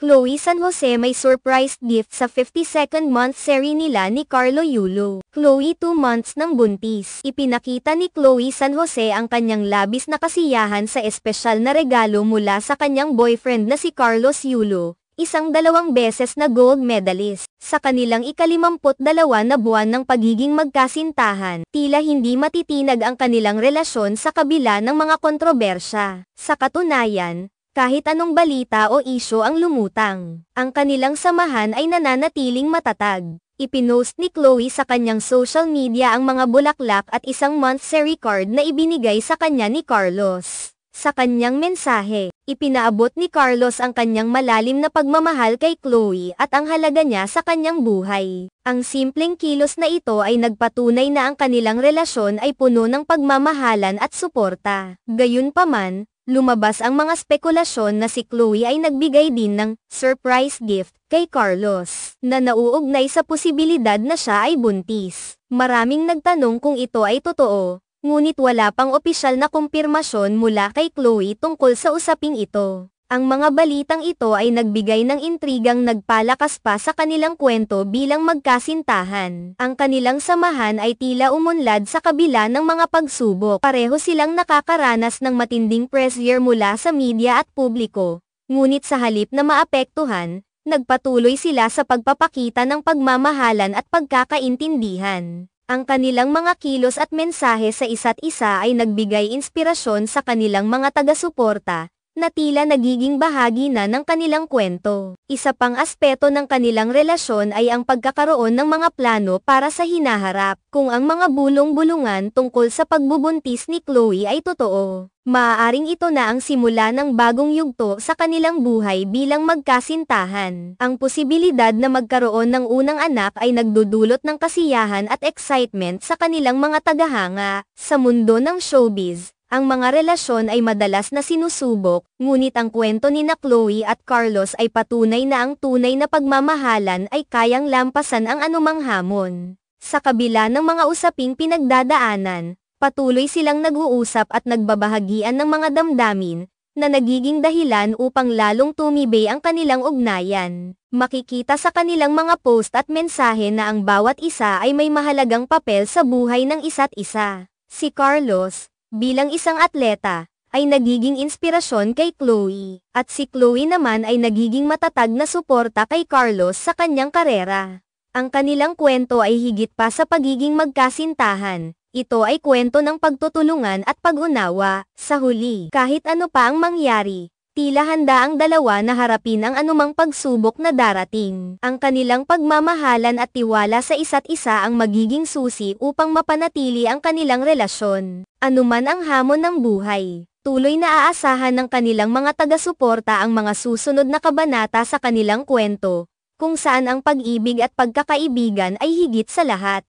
Chloe San Jose may surprise gift sa 52nd month seri nila ni Carlo Yulo. Chloe 2 months ng buntis. Ipinakita ni Chloe San Jose ang kanyang labis na kasiyahan sa espesyal na regalo mula sa kanyang boyfriend na si Carlos Yulo, isang dalawang beses na gold medalist. Sa kanilang ikalimamput dalawa na buwan ng pagiging magkasintahan, tila hindi matitinag ang kanilang relasyon sa kabila ng mga kontrobersya. Sa katunayan, kahit anong balita o isyo ang lumutang, ang kanilang samahan ay nananatiling matatag. Ipinost ni Chloe sa kanyang social media ang mga bulaklak at isang monthsary card na ibinigay sa kanya ni Carlos. Sa kanyang mensahe, ipinaabot ni Carlos ang kanyang malalim na pagmamahal kay Chloe at ang halaga niya sa kanyang buhay. Ang simpleng kilos na ito ay nagpatunay na ang kanilang relasyon ay puno ng pagmamahalan at suporta. Gayunpaman, lumabas ang mga spekulasyon na si Chloe ay nagbigay din ng surprise gift kay Carlos na nauugnay sa posibilidad na siya ay buntis. Maraming nagtanong kung ito ay totoo, ngunit wala pang opisyal na kumpirmasyon mula kay Chloe tungkol sa usaping ito. Ang mga balitang ito ay nagbigay ng intrigang nagpalakas pa sa kanilang kwento bilang magkasintahan. Ang kanilang samahan ay tila umunlad sa kabila ng mga pagsubok. Pareho silang nakakaranas ng matinding pressure mula sa media at publiko. Ngunit sa halip na maapektuhan, nagpatuloy sila sa pagpapakita ng pagmamahalan at pagkakaintindihan. Ang kanilang mga kilos at mensahe sa isa't isa ay nagbigay inspirasyon sa kanilang mga taga-suporta, na tila nagiging bahagi na ng kanilang kwento. Isa pang aspeto ng kanilang relasyon ay ang pagkakaroon ng mga plano para sa hinaharap. Kung ang mga bulong-bulungan tungkol sa pagbubuntis ni Chloe ay totoo, maaaring ito na ang simula ng bagong yugto sa kanilang buhay bilang magkasintahan. Ang posibilidad na magkaroon ng unang anak ay nagdudulot ng kasiyahan at excitement sa kanilang mga tagahanga. Sa mundo ng showbiz, ang mga relasyon ay madalas na sinusubok, ngunit ang kwento ni na Chloe at Carlos ay patunay na ang tunay na pagmamahalan ay kayang lampasan ang anumang hamon. Sa kabila ng mga usaping pinagdadaanan, patuloy silang nag-uusap at nagbabahagian ng mga damdamin, na nagiging dahilan upang lalong tumibay ang kanilang ugnayan. Makikita sa kanilang mga post at mensahe na ang bawat isa ay may mahalagang papel sa buhay ng isa't isa. Si Carlos, bilang isang atleta, ay nagiging inspirasyon kay Chloe, at si Chloe naman ay nagiging matatag na suporta kay Carlos sa kanyang karera. Ang kanilang kwento ay higit pa sa pagiging magkasintahan, ito ay kwento ng pagtutulungan at pag-unawa, sa huli. Kahit ano pa ang mangyari, tila handa ang dalawa na harapin ang anumang pagsubok na darating. Ang kanilang pagmamahalan at tiwala sa isa't isa ang magiging susi upang mapanatili ang kanilang relasyon. Anuman ang hamon ng buhay, tuloy na aasahan ng kanilang mga taga-suporta ang mga susunod na kabanata sa kanilang kwento, kung saan ang pag-ibig at pagkakaibigan ay higit sa lahat.